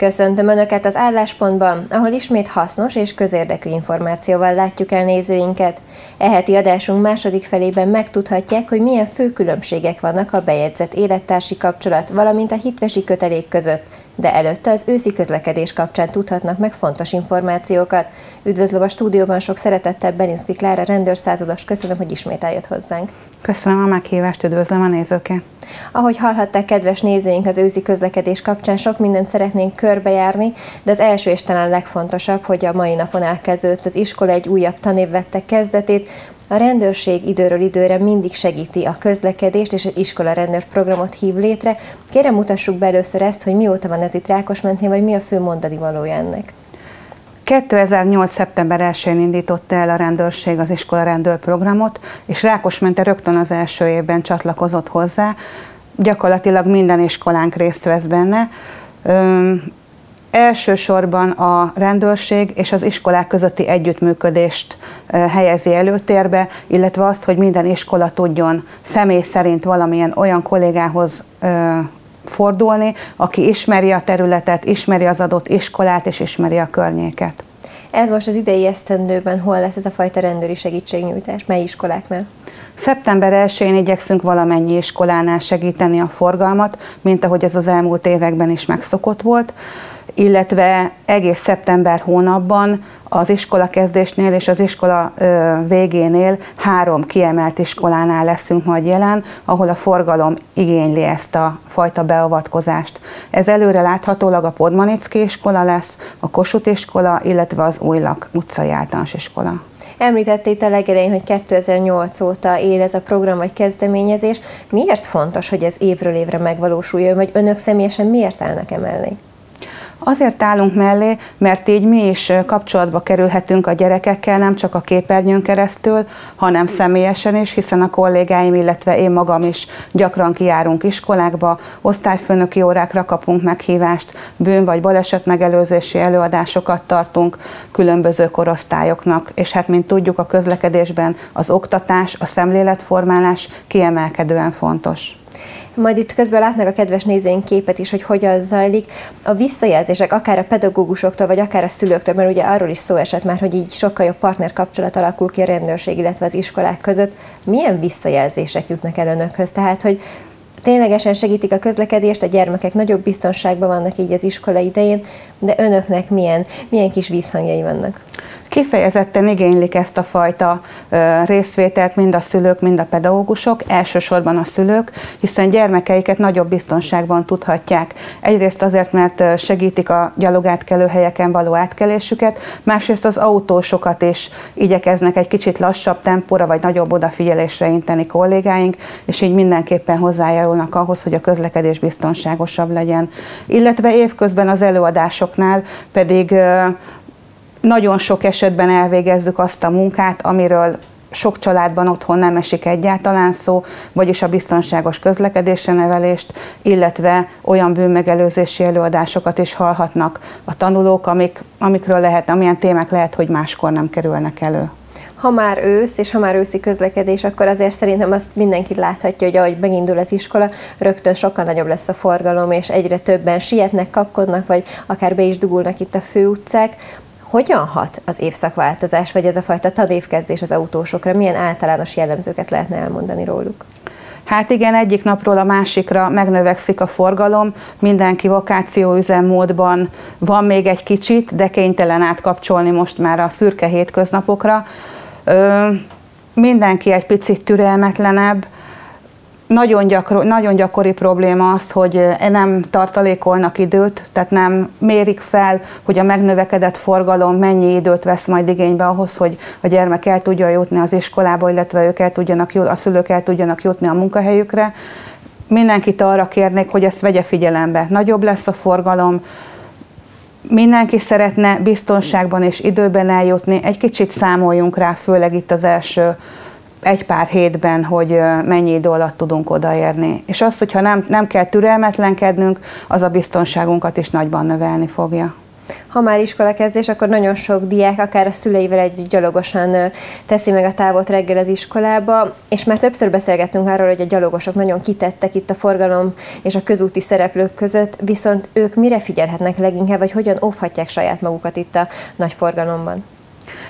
Köszöntöm Önöket az álláspontban, ahol ismét hasznos és közérdekű információval látjuk el nézőinket. Eheti adásunk második felében megtudhatják, hogy milyen fő különbségek vannak a bejegyzett élettársi kapcsolat, valamint a hitvesi kötelék között, de előtte az őszi közlekedés kapcsán tudhatnak meg fontos információkat. Üdvözlöm a stúdióban sok szeretettel Belinszki Klára rendőrszázados, köszönöm, hogy ismét eljött hozzánk. Köszönöm a meghívást, üdvözlöm a nézőket. Ahogy hallhatták, kedves nézőink, az őszi közlekedés kapcsán sok mindent szeretnénk körbejárni, de az első és talán legfontosabb, hogy a mai napon elkezdődött az iskola egy újabb tanév vette kezdetét, a rendőrség időről időre mindig segíti a közlekedést, és egy iskola rendőr programot hív létre. Kérem mutassuk be először ezt, hogy mióta van ez itt Rákosmentén, vagy mi a fő mondani valója ennek. 2008. szeptember 1-én indította el a rendőrség az iskola rendőr programot, és Rákosmente rögtön az első évben csatlakozott hozzá. Gyakorlatilag minden iskolánk részt vesz benne. Elsősorban a rendőrség és az iskolák közötti együttműködést helyezi előtérbe, illetve azt, hogy minden iskola tudjon személy szerint valamilyen olyan kollégához fordulni, aki ismeri a területet, ismeri az adott iskolát és ismeri a környéket. Ez most az idei esztendőben hol lesz ez a fajta rendőri segítségnyújtás? Mely iskoláknál? Szeptember 1-én igyekszünk valamennyi iskolánál segíteni a forgalmat, mint ahogy ez az elmúlt években is megszokott volt illetve egész szeptember hónapban az iskola kezdésnél és az iskola végénél három kiemelt iskolánál leszünk majd jelen, ahol a forgalom igényli ezt a fajta beavatkozást. Ez előre láthatólag a Podmanicki iskola lesz, a Kossuth iskola, illetve az Újlak utcai általános iskola. Említették a legelején, hogy 2008 óta él ez a program vagy kezdeményezés. Miért fontos, hogy ez évről évre megvalósuljon, vagy önök személyesen miért állnak emellé? Azért állunk mellé, mert így mi is kapcsolatba kerülhetünk a gyerekekkel, nem csak a képernyőn keresztül, hanem személyesen is, hiszen a kollégáim, illetve én magam is gyakran kijárunk iskolákba, osztályfőnöki órákra kapunk meghívást, bűn- vagy baleset megelőzési előadásokat tartunk különböző korosztályoknak, és hát mint tudjuk a közlekedésben az oktatás, a szemléletformálás kiemelkedően fontos. Majd itt közben látnak a kedves nézőink képet is, hogy hogyan zajlik. A visszajelzések akár a pedagógusoktól, vagy akár a szülőktől, mert ugye arról is szó esett már, hogy így sokkal jobb partner kapcsolat alakul ki a rendőrség, illetve az iskolák között. Milyen visszajelzések jutnak el önökhöz? Tehát, hogy ténylegesen segítik a közlekedést, a gyermekek nagyobb biztonságban vannak így az iskola idején, de önöknek milyen, milyen kis vízhangjai vannak? Kifejezetten igénylik ezt a fajta részvételt mind a szülők, mind a pedagógusok, elsősorban a szülők, hiszen gyermekeiket nagyobb biztonságban tudhatják. Egyrészt azért, mert segítik a gyalogátkelő helyeken való átkelésüket, másrészt az autósokat is igyekeznek egy kicsit lassabb tempóra vagy nagyobb odafigyelésre inteni kollégáink, és így mindenképpen hozzájárulnak ahhoz, hogy a közlekedés biztonságosabb legyen. Illetve évközben az előadásoknál pedig nagyon sok esetben elvégezzük azt a munkát, amiről sok családban otthon nem esik egyáltalán szó, vagyis a biztonságos közlekedésre nevelést, illetve olyan bűnmegelőzési előadásokat is hallhatnak a tanulók, amik, amikről lehet, amilyen témák lehet, hogy máskor nem kerülnek elő ha már ősz, és ha már őszi közlekedés, akkor azért szerintem azt mindenki láthatja, hogy ahogy megindul az iskola, rögtön sokkal nagyobb lesz a forgalom, és egyre többen sietnek, kapkodnak, vagy akár be is dugulnak itt a főutcák. Hogyan hat az évszakváltozás, vagy ez a fajta tanévkezdés az autósokra? Milyen általános jellemzőket lehetne elmondani róluk? Hát igen, egyik napról a másikra megnövekszik a forgalom, mindenki vakáció üzemmódban van még egy kicsit, de kénytelen átkapcsolni most már a szürke hétköznapokra. Ö, mindenki egy picit türelmetlenebb, nagyon, gyakor, nagyon gyakori probléma az, hogy eh, nem tartalékolnak időt, tehát nem mérik fel, hogy a megnövekedett forgalom mennyi időt vesz majd igénybe ahhoz, hogy a gyermek el tudja jutni az iskolába, illetve ők el tudjanak, a szülők el tudjanak jutni a munkahelyükre. Mindenkit arra kérnék, hogy ezt vegye figyelembe. Nagyobb lesz a forgalom, mindenki szeretne biztonságban és időben eljutni, egy kicsit számoljunk rá, főleg itt az első egy pár hétben, hogy mennyi idő alatt tudunk odaérni. És az, hogyha nem, nem kell türelmetlenkednünk, az a biztonságunkat is nagyban növelni fogja. Ha már iskola kezdés, akkor nagyon sok diák akár a szüleivel együtt gyalogosan teszi meg a távot reggel az iskolába, és már többször beszélgettünk arról, hogy a gyalogosok nagyon kitettek itt a forgalom és a közúti szereplők között, viszont ők mire figyelhetnek leginkább, vagy hogyan óvhatják saját magukat itt a nagy forgalomban?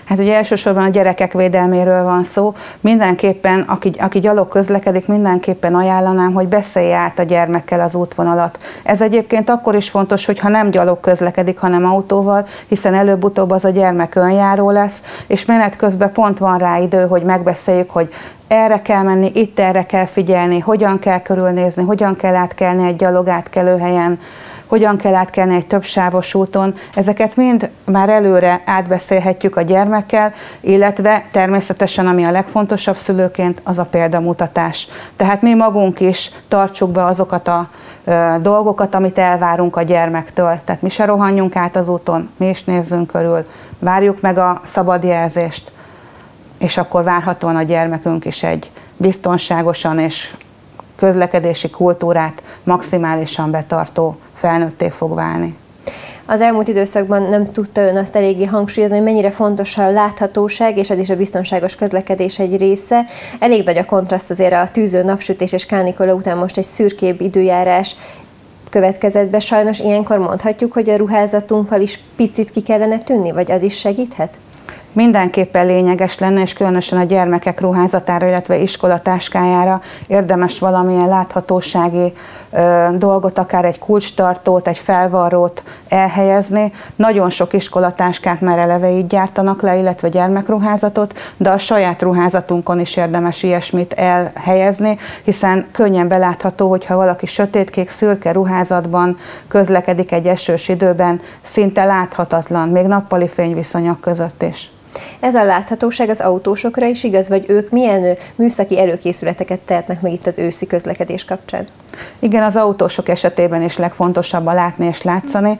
Hát ugye elsősorban a gyerekek védelméről van szó. Mindenképpen, aki, aki gyalog közlekedik, mindenképpen ajánlanám, hogy beszélje át a gyermekkel az útvonalat. Ez egyébként akkor is fontos, hogyha nem gyalog közlekedik, hanem autóval, hiszen előbb-utóbb az a gyermek önjáró lesz, és menet közben pont van rá idő, hogy megbeszéljük, hogy erre kell menni, itt erre kell figyelni, hogyan kell körülnézni, hogyan kell átkelni egy gyalog átkelőhelyen, hogyan kell átkelni egy több sávos úton, ezeket mind már előre átbeszélhetjük a gyermekkel, illetve természetesen, ami a legfontosabb szülőként, az a példamutatás. Tehát mi magunk is tartsuk be azokat a dolgokat, amit elvárunk a gyermektől. Tehát mi se rohanjunk át az úton, mi is nézzünk körül, várjuk meg a szabad jelzést, és akkor várhatóan a gyermekünk is egy biztonságosan és közlekedési kultúrát maximálisan betartó felnőtté fog válni. Az elmúlt időszakban nem tudta ön azt eléggé hangsúlyozni, hogy mennyire fontos a láthatóság, és ez is a biztonságos közlekedés egy része. Elég nagy a kontraszt azért a tűző napsütés és kánikola után most egy szürkébb időjárás következett be. Sajnos ilyenkor mondhatjuk, hogy a ruházatunkkal is picit ki kellene tűnni, vagy az is segíthet? mindenképpen lényeges lenne, és különösen a gyermekek ruházatára, illetve iskolatáskájára érdemes valamilyen láthatósági dolgot, akár egy kulcstartót, egy felvarrót elhelyezni. Nagyon sok iskolatáskát már eleve így gyártanak le, illetve gyermekruházatot, de a saját ruházatunkon is érdemes ilyesmit elhelyezni, hiszen könnyen belátható, hogyha valaki sötétkék, szürke ruházatban közlekedik egy esős időben, szinte láthatatlan, még nappali fényviszonyok között is. Ez a láthatóság az autósokra is igaz, vagy ők milyen műszaki előkészületeket tehetnek meg itt az őszi közlekedés kapcsán? Igen, az autósok esetében is legfontosabb a látni és látszani.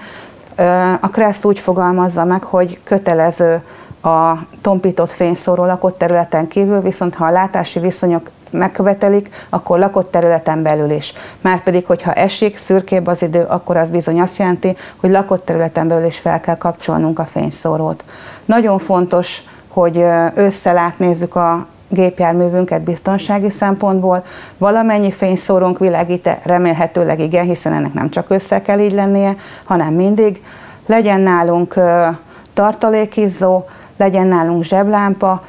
A Kreszt úgy fogalmazza meg, hogy kötelező a tompított fényszóró lakott területen kívül, viszont ha a látási viszonyok megkövetelik, akkor lakott területen belül is. Márpedig, hogyha esik, szürkébb az idő, akkor az bizony azt jelenti, hogy lakott területen belül is fel kell kapcsolnunk a fényszórót. Nagyon fontos, hogy összelátnézzük a gépjárművünket biztonsági szempontból. Valamennyi fényszórónk világít remélhetőleg igen, hiszen ennek nem csak össze kell így lennie, hanem mindig. Legyen nálunk tartalékizzó, legyen nálunk zseblámpa,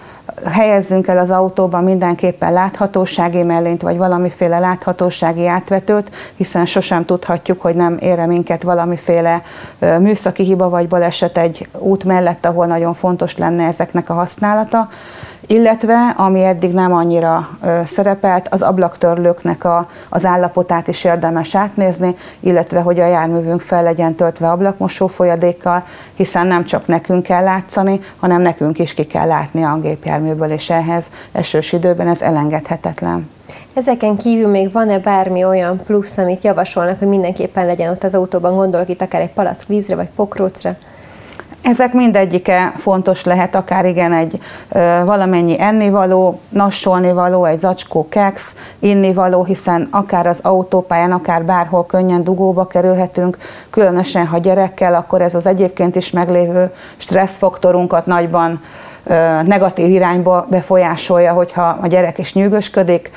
helyezzünk el az autóban mindenképpen láthatósági mellényt, vagy valamiféle láthatósági átvetőt, hiszen sosem tudhatjuk, hogy nem ére minket valamiféle műszaki hiba vagy baleset egy út mellett, ahol nagyon fontos lenne ezeknek a használata illetve ami eddig nem annyira szerepelt, az ablaktörlőknek a, az állapotát is érdemes átnézni, illetve hogy a járművünk fel legyen töltve ablakmosó folyadékkal, hiszen nem csak nekünk kell látszani, hanem nekünk is ki kell látni a gépjárműből, és ehhez esős időben ez elengedhetetlen. Ezeken kívül még van-e bármi olyan plusz, amit javasolnak, hogy mindenképpen legyen ott az autóban, gondolok itt akár egy palack vízre vagy pokrócra? Ezek mindegyike fontos lehet, akár igen egy ö, valamennyi ennivaló, nassolnivaló, egy zacskó keks, innivaló, hiszen akár az autópályán, akár bárhol könnyen dugóba kerülhetünk, különösen ha gyerekkel, akkor ez az egyébként is meglévő stresszfaktorunkat nagyban ö, negatív irányba befolyásolja, hogyha a gyerek is nyűgösködik,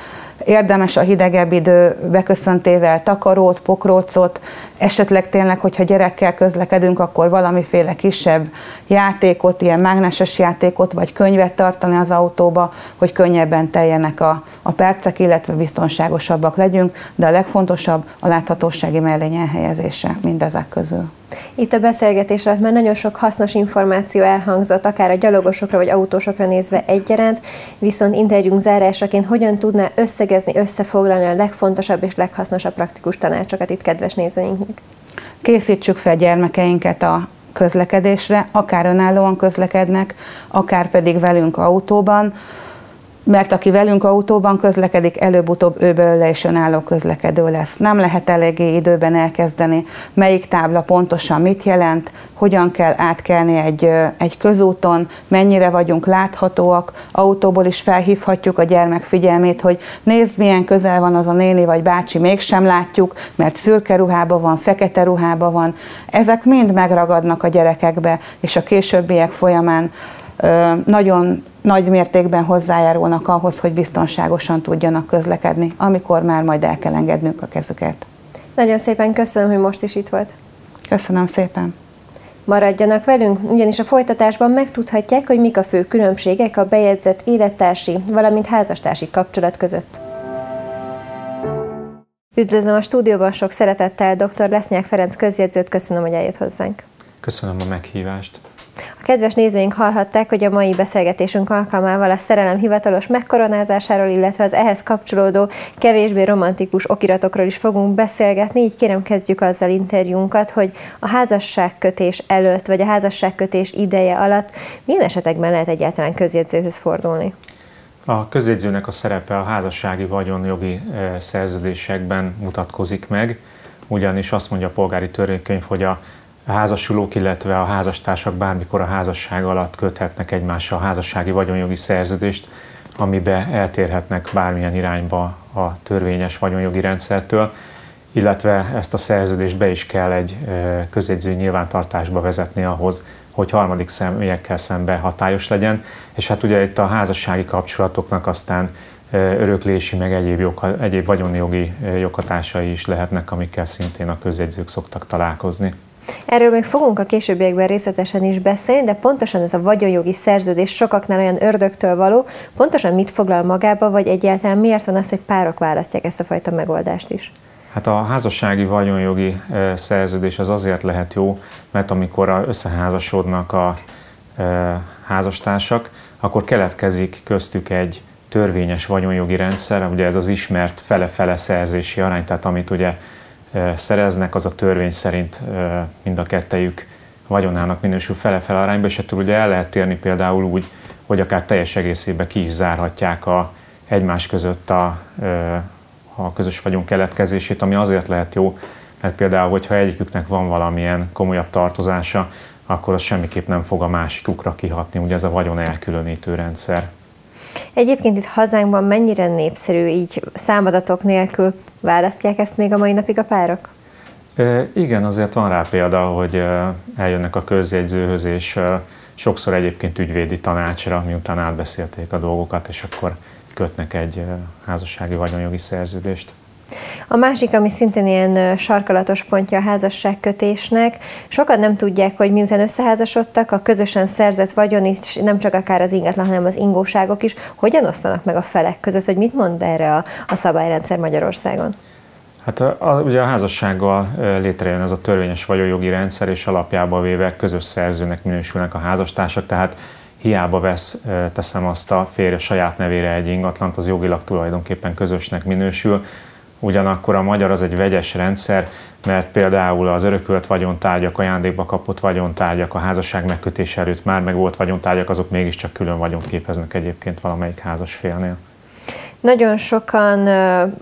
Érdemes a hidegebb idő beköszöntével takarót, pokrócot, esetleg tényleg, hogyha gyerekkel közlekedünk, akkor valamiféle kisebb játékot, ilyen mágneses játékot, vagy könyvet tartani az autóba, hogy könnyebben teljenek a, a percek, illetve biztonságosabbak legyünk, de a legfontosabb a láthatósági mellény elhelyezése mindezek közül. Itt a beszélgetés alatt már nagyon sok hasznos információ elhangzott, akár a gyalogosokra vagy autósokra nézve egyaránt, viszont interjúnk zárásaként hogyan tudná összegezni, összefoglalni a legfontosabb és leghasznosabb praktikus tanácsokat itt kedves nézőinknek? Készítsük fel gyermekeinket a közlekedésre, akár önállóan közlekednek, akár pedig velünk autóban, mert aki velünk autóban közlekedik, előbb-utóbb ő belőle is önálló közlekedő lesz. Nem lehet eléggé időben elkezdeni, melyik tábla pontosan mit jelent, hogyan kell átkelni egy, egy közúton, mennyire vagyunk láthatóak, autóból is felhívhatjuk a gyermek figyelmét, hogy nézd, milyen közel van az a néni vagy bácsi, mégsem látjuk, mert szürke ruhában van, fekete ruhában van. Ezek mind megragadnak a gyerekekbe, és a későbbiek folyamán nagyon nagy mértékben hozzájárulnak ahhoz, hogy biztonságosan tudjanak közlekedni, amikor már majd el kell engednünk a kezüket. Nagyon szépen köszönöm, hogy most is itt volt. Köszönöm szépen. Maradjanak velünk, ugyanis a folytatásban megtudhatják, hogy mik a fő különbségek a bejegyzett élettársi, valamint házastársi kapcsolat között. Üdvözlöm a stúdióban sok szeretettel dr. Lesznyák Ferenc közjegyzőt, köszönöm, hogy eljött hozzánk. Köszönöm a meghívást. A kedves nézőink hallhatták, hogy a mai beszélgetésünk alkalmával a szerelem hivatalos megkoronázásáról, illetve az ehhez kapcsolódó kevésbé romantikus okiratokról is fogunk beszélgetni, így kérem kezdjük azzal interjúnkat, hogy a házasságkötés előtt, vagy a házasságkötés ideje alatt milyen esetekben lehet egyáltalán közjegyzőhöz fordulni? A közjegyzőnek a szerepe a házassági vagyonjogi eh, szerződésekben mutatkozik meg, ugyanis azt mondja a polgári törvénykönyv, hogy a a házasulók, illetve a házastársak bármikor a házasság alatt köthetnek egymással házassági vagyonjogi szerződést, amibe eltérhetnek bármilyen irányba a törvényes vagyonjogi rendszertől, illetve ezt a szerződést be is kell egy közjegyző nyilvántartásba vezetni ahhoz, hogy harmadik személyekkel szemben hatályos legyen, és hát ugye itt a házassági kapcsolatoknak aztán öröklési, meg egyéb, jog, egyéb vagyonjogi joghatásai is lehetnek, amikkel szintén a közjegyzők szoktak találkozni. Erről még fogunk a későbbiekben részletesen is beszélni, de pontosan ez a vagyonjogi szerződés sokaknál olyan ördögtől való, pontosan mit foglal magába, vagy egyáltalán miért van az, hogy párok választják ezt a fajta megoldást is? Hát a házassági vagyonjogi szerződés az azért lehet jó, mert amikor összeházasodnak a házastársak, akkor keletkezik köztük egy törvényes vagyonjogi rendszer, ugye ez az ismert fele-fele szerzési arány, tehát amit ugye szereznek, az a törvény szerint mind a kettejük vagyonának minősül fele-fele arányba, és ettől ugye el lehet térni például úgy, hogy akár teljes egészében ki is zárhatják a, egymás között a, a közös vagyon keletkezését, ami azért lehet jó, mert például, hogyha egyiküknek van valamilyen komolyabb tartozása, akkor az semmiképp nem fog a másikukra kihatni, ugye ez a vagyon elkülönítő rendszer. Egyébként itt hazánkban mennyire népszerű így számadatok nélkül választják ezt még a mai napig a párok? Igen, azért van rá példa, hogy eljönnek a közjegyzőhöz, és sokszor egyébként ügyvédi tanácsra, miután átbeszélték a dolgokat, és akkor kötnek egy házassági vagyonjogi szerződést. A másik, ami szintén ilyen sarkalatos pontja a házasságkötésnek, sokan nem tudják, hogy miután összeházasodtak, a közösen szerzett vagyon is, nem csak akár az ingatlan, hanem az ingóságok is, hogyan osztanak meg a felek között, vagy mit mond erre a, a szabályrendszer Magyarországon? Hát a, a, ugye a házassággal létrejön ez a törvényes vagyonjogi rendszer, és alapjába véve közös szerzőnek minősülnek a házastársak, tehát hiába vesz, teszem azt a férje saját nevére egy ingatlant, az jogilag tulajdonképpen közösnek minősül, Ugyanakkor a magyar az egy vegyes rendszer, mert például az örökölt vagyontárgyak, ajándékba kapott vagyontárgyak, a házasság megkötése előtt már meg volt vagyontárgyak, azok mégiscsak külön vagyont képeznek egyébként valamelyik házas félnél. Nagyon sokan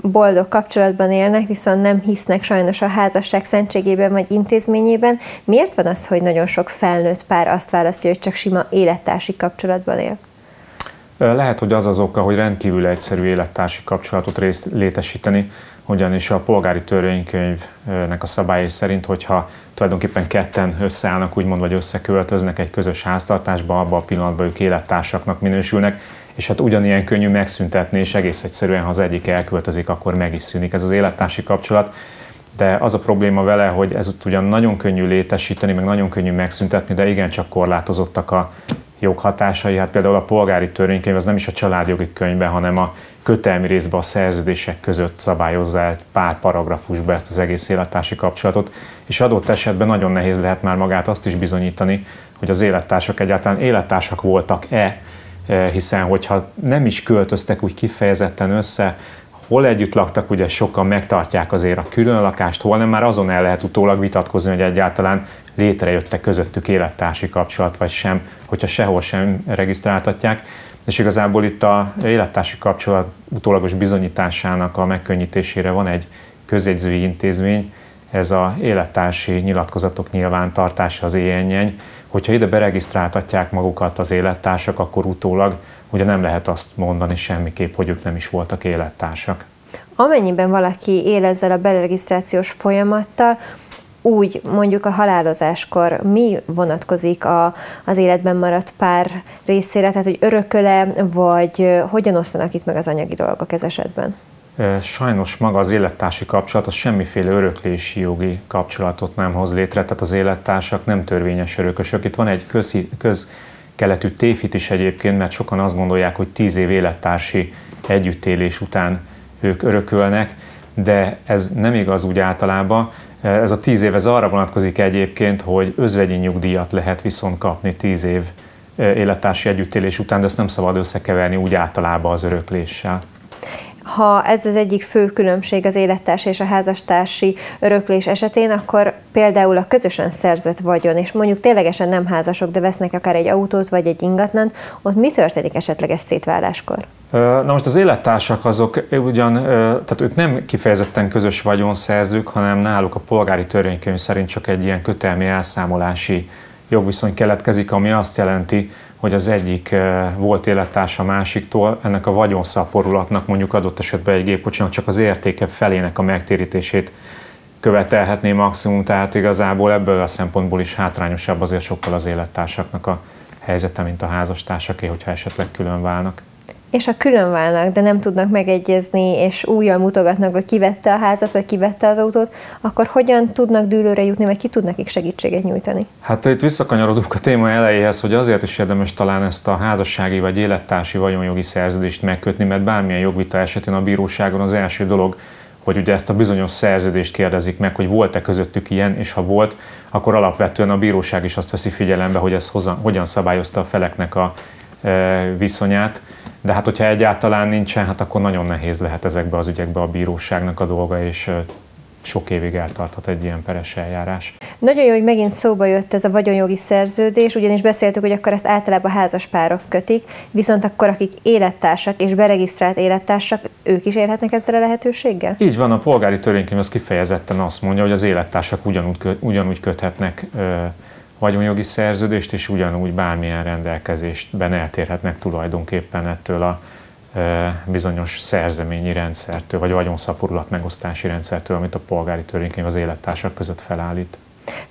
boldog kapcsolatban élnek, viszont nem hisznek sajnos a házasság szentségében vagy intézményében. Miért van az, hogy nagyon sok felnőtt pár azt választja, hogy csak sima élettársi kapcsolatban él? Lehet, hogy az az oka, hogy rendkívül egyszerű élettársi kapcsolatot részt létesíteni, ugyanis a polgári törvénykönyvnek a szabályai szerint, hogyha tulajdonképpen ketten összeállnak, úgymond, vagy összeköltöznek egy közös háztartásba, abban a pillanatban ők élettársaknak minősülnek, és hát ugyanilyen könnyű megszüntetni, és egész egyszerűen, ha az egyik elköltözik, akkor meg is szűnik ez az élettársi kapcsolat. De az a probléma vele, hogy ez ugyan nagyon könnyű létesíteni, meg nagyon könnyű megszüntetni, de igencsak korlátozottak a joghatásai, hát például a polgári törvénykönyv az nem is a családjogi könyvben, hanem a kötelmi részben a szerződések között szabályozza egy pár paragrafusba ezt az egész élettársi kapcsolatot, és adott esetben nagyon nehéz lehet már magát azt is bizonyítani, hogy az élettársak egyáltalán élettársak voltak-e, eh, hiszen hogyha nem is költöztek úgy kifejezetten össze, hol együtt laktak, ugye sokan megtartják azért a külön lakást, hol nem, már azon el lehet utólag vitatkozni, hogy egyáltalán létrejöttek közöttük élettársi kapcsolat, vagy sem, hogyha sehol sem regisztráltatják. És igazából itt a élettársi kapcsolat utólagos bizonyításának a megkönnyítésére van egy közjegyzői intézmény, ez a élettársi nyilatkozatok nyilvántartása az éjjennyeny. Hogyha ide beregisztráltatják magukat az élettársak, akkor utólag ugye nem lehet azt mondani semmiképp, hogy ők nem is voltak élettársak. Amennyiben valaki él ezzel a beregisztrációs folyamattal, úgy mondjuk a halálozáskor mi vonatkozik a, az életben maradt pár részére, tehát hogy örököle, vagy hogyan osztanak itt meg az anyagi dolgok ez esetben? Sajnos maga az élettársi kapcsolat az semmiféle öröklési jogi kapcsolatot nem hoz létre, tehát az élettársak nem törvényes örökösök. Itt van egy köz, közkeletű tévhit is egyébként, mert sokan azt gondolják, hogy tíz év élettársi együttélés után ők örökölnek, de ez nem igaz úgy általában. Ez a tíz év ez arra vonatkozik egyébként, hogy özvegyi nyugdíjat lehet viszont kapni tíz év élettársi együttélés után, de ezt nem szabad összekeverni úgy általában az örökléssel. Ha ez az egyik fő különbség az élettárs és a házastársi öröklés esetén, akkor például a közösen szerzett vagyon, és mondjuk ténylegesen nem házasok, de vesznek akár egy autót vagy egy ingatlant, ott mi történik esetleges szétváláskor? Na most az élettársak azok ugyan, tehát ők nem kifejezetten közös vagyonszerzők, hanem náluk a polgári törvénykönyv szerint csak egy ilyen kötelmi elszámolási jogviszony keletkezik, ami azt jelenti, hogy az egyik volt élettársa másiktól, ennek a vagyonszaporulatnak mondjuk adott esetben egy gépkocsinak csak az értéke felének a megtérítését követelhetné maximum, tehát igazából ebből a szempontból is hátrányosabb azért sokkal az élettársaknak a helyzete, mint a házastársaké, hogyha esetleg külön válnak és ha külön válnak, de nem tudnak megegyezni, és újjal mutogatnak, hogy kivette a házat, vagy kivette az autót, akkor hogyan tudnak dűlőre jutni, vagy ki tud nekik segítséget nyújtani? Hát itt visszakanyarodunk a téma elejéhez, hogy azért is érdemes talán ezt a házassági vagy élettársi vagyonjogi szerződést megkötni, mert bármilyen jogvita esetén a bíróságon az első dolog, hogy ugye ezt a bizonyos szerződést kérdezik meg, hogy volt-e közöttük ilyen, és ha volt, akkor alapvetően a bíróság is azt veszi figyelembe, hogy ez hogyan szabályozta a feleknek a e, viszonyát de hát, hogyha egyáltalán nincsen, hát akkor nagyon nehéz lehet ezekbe az ügyekbe a bíróságnak a dolga, és sok évig eltarthat egy ilyen peres eljárás. Nagyon jó, hogy megint szóba jött ez a vagyonjogi szerződés, ugyanis beszéltük, hogy akkor ezt általában házaspárok kötik, viszont akkor akik élettársak és beregisztrált élettársak, ők is élhetnek ezzel a lehetőséggel? Így van, a polgári törvénykönyv az kifejezetten azt mondja, hogy az élettársak ugyanúgy, ugyanúgy köthetnek vagyonjogi szerződést, és ugyanúgy bármilyen rendelkezésben eltérhetnek tulajdonképpen ettől a bizonyos szerzeményi rendszertől, vagy vagyonszaporulat megosztási rendszertől, amit a polgári törvénykönyv az élettársak között felállít.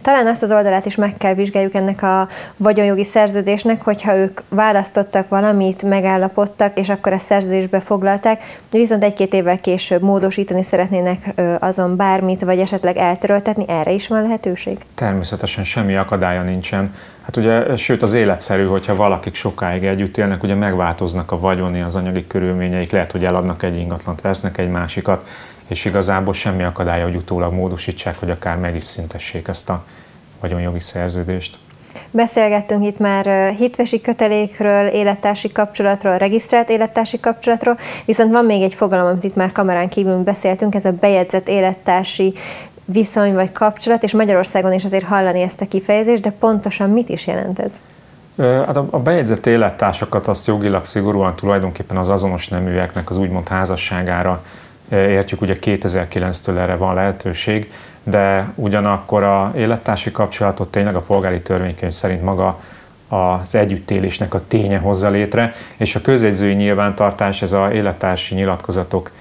Talán azt az oldalát is meg kell vizsgáljuk ennek a vagyonjogi szerződésnek, hogyha ők választottak valamit, megállapodtak, és akkor ezt szerződésbe foglalták, viszont egy-két évvel később módosítani szeretnének azon bármit, vagy esetleg eltöröltetni, erre is van lehetőség? Természetesen semmi akadálya nincsen. Hát ugye, sőt az életszerű, hogyha valakik sokáig együtt élnek, ugye megváltoznak a vagyoni, az anyagi körülményeik, lehet, hogy eladnak egy ingatlant, vesznek egy másikat, és igazából semmi akadálya, hogy utólag módosítsák, hogy akár meg is szüntessék ezt a vagyonjogi szerződést. Beszélgettünk itt már hitvesi kötelékről, élettársi kapcsolatról, regisztrált élettársi kapcsolatról, viszont van még egy fogalom, amit itt már kamerán kívül beszéltünk, ez a bejegyzett élettársi viszony vagy kapcsolat, és Magyarországon is azért hallani ezt a kifejezést, de pontosan mit is jelent ez? Hát a bejegyzett élettársakat azt jogilag szigorúan tulajdonképpen az azonos neműeknek az úgymond házasságára értjük, ugye 2009-től erre van lehetőség, de ugyanakkor a élettársi kapcsolatot tényleg a polgári törvénykönyv szerint maga az együttélésnek a ténye hozza létre, és a közjegyzői nyilvántartás, ez a élettársi nyilatkozatok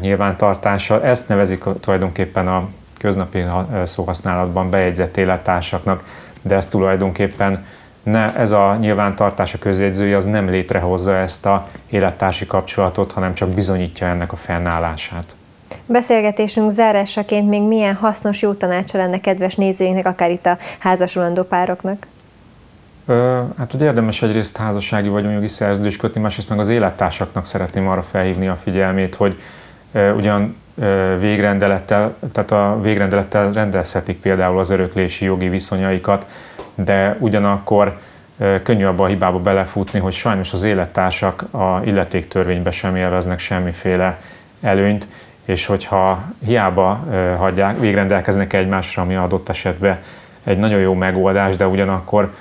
nyilvántartása, ezt nevezik tulajdonképpen a köznapi szóhasználatban bejegyzett élettársaknak, de ez tulajdonképpen ne, ez a nyilvántartás a közjegyzői az nem létrehozza ezt a élettársi kapcsolatot, hanem csak bizonyítja ennek a fennállását. Beszélgetésünk zárásaként még milyen hasznos jó tanácsa lenne kedves nézőinknek, akár itt a házasulandó pároknak? Ö, hát ugye érdemes egyrészt házassági vagyonjogi szerződést kötni, másrészt meg az élettársaknak szeretném arra felhívni a figyelmét, hogy ö, ugyan ö, végrendelettel, tehát a végrendelettel rendelhetik például az öröklési jogi viszonyaikat, de ugyanakkor könnyű abba a hibába belefutni, hogy sajnos az élettársak a illetéktörvénybe sem élveznek semmiféle előnyt, és hogyha hiába hagyják, végrendelkeznek egymásra, ami adott esetben egy nagyon jó megoldás, de ugyanakkor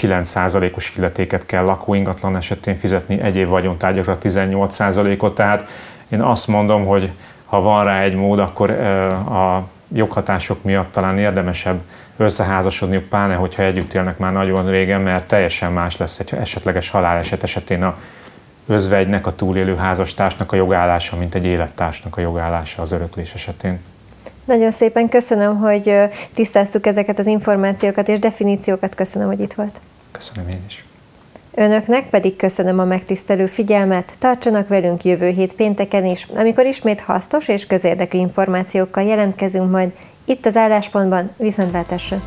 9%-os illetéket kell lakóingatlan esetén fizetni, egyéb vagyontárgyakra 18%-ot, tehát én azt mondom, hogy ha van rá egy mód, akkor a joghatások miatt talán érdemesebb összeházasodniuk, pláne hogyha együtt élnek már nagyon régen, mert teljesen más lesz egy esetleges haláleset esetén a özvegynek, a túlélő házastársnak a jogállása, mint egy élettársnak a jogállása az öröklés esetén. Nagyon szépen köszönöm, hogy tisztáztuk ezeket az információkat és definíciókat. Köszönöm, hogy itt volt. Köszönöm én is. Önöknek pedig köszönöm a megtisztelő figyelmet, tartsanak velünk jövő hét pénteken is, amikor ismét hasznos és közérdekű információkkal jelentkezünk majd itt az álláspontban. Viszontlátásra!